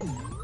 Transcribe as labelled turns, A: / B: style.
A: Hum.